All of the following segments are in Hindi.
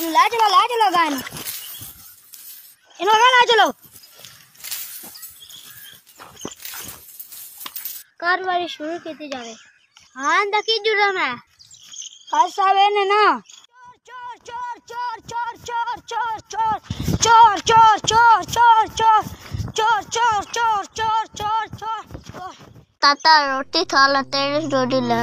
ला चलो ला चलो गान इन ला चलो कार वाली शुरू कीती जावे हाँ दकी जुड़ा मैं आज सावे ने ना चोर चोर चोर चोर चोर चोर चोर चोर चोर चोर चोर चोर चोर चोर चोर चोर चोर चोर ताता रोटी खा लेते हैं जोड़ी ले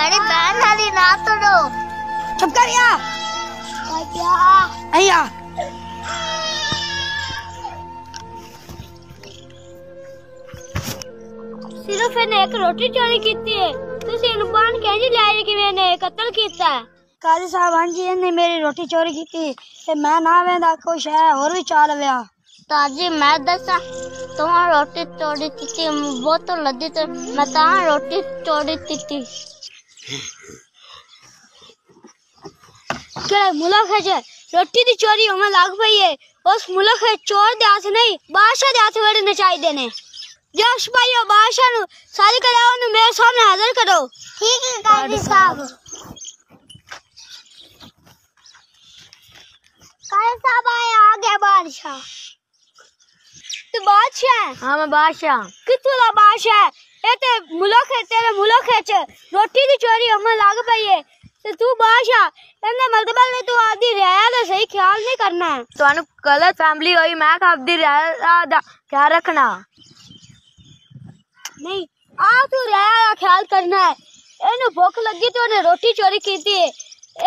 મારી बहन હાલી ना सुनो चुप कर या અહીંયા सिर्फ़ इन्हें एक रोटी चोरी की है। तो सिलबान कहने लाए कि मैंने कत्ल किया काजी साहब हाँ जी इन्हें मेरी रोटी चोरी की थी ते मैं ना वेंदा कुछ है और भी चाल लिया ताजी मैं दसा तुम्हारी रोटी चोरी की थी वो तो लदी तो मैं ता रोटी चोरी की थी केड़े मुल्क है जे? रोटी दी चोरी होने लग पई है। उस मुल्क है चोर दे हाथ नहीं बादशाह दे हाथ वड़ने चाहिए ने जश भाइयों बादशाह नु सारी कराओ नु मेरे सामने हाजिर करो। ठीक है काजी साहब। काजी साहब आए आ गया बादशाह। तू बादशाह है हाँ मैं बादशाह कितू दा बादशाह है ए ते मुल्क है तेरे मुल्क है च रोटी दी चोरी होने लग पई है ते तू बादशाह एने मतलब ने तू आदी रियाया दा सही ख्याल नहीं करना है ਤੁਹਾਨੂੰ ਗਲਤ ਫੈਮਿਲੀ ਹੋਈ ਮੈਂ ਖਾਬਦੀ ਰਹਿ ਦਾ ਖਿਆਲ ਰੱਖਣਾ नहीं आ तू रियाया दा ख्याल करना है एनु भूख लगी तो ने रोटी चोरी की थी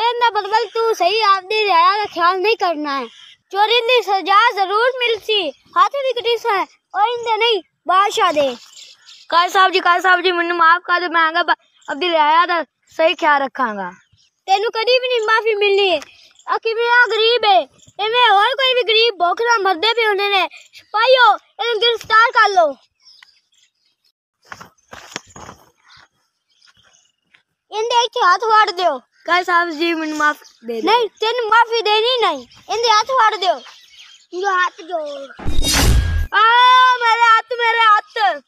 एना मतलब तू सही आदी रियाया दा ख्याल नहीं करना है चोरिंदी सजा ज़रूर मिलसी हाथी विकटी से और इंदे नहीं बादशाह दे। कार साहब जी कार साहब जी मैंने माफ़ कर दो मैं आगा अब्दी लाया था सही ख्याल रखांगा। तेनु कदी भी नहीं माफ़ी मिलनी। है अकी मेरा गरीब है इनमें और कोई भी गरीब भोखला मरदे पे होने ने। सिपाहियों इन्हें गिरफ़्तार कर लो। इन देख के हाथ फाड़ दो गाइस आप जी मैंने माफ़ दे नहीं तेन माफ़ी देनी नहीं। इनके हाथ फाड़ दियो। इनके हाथ जोड़। आ मेरे हाथ मेरे हाथ।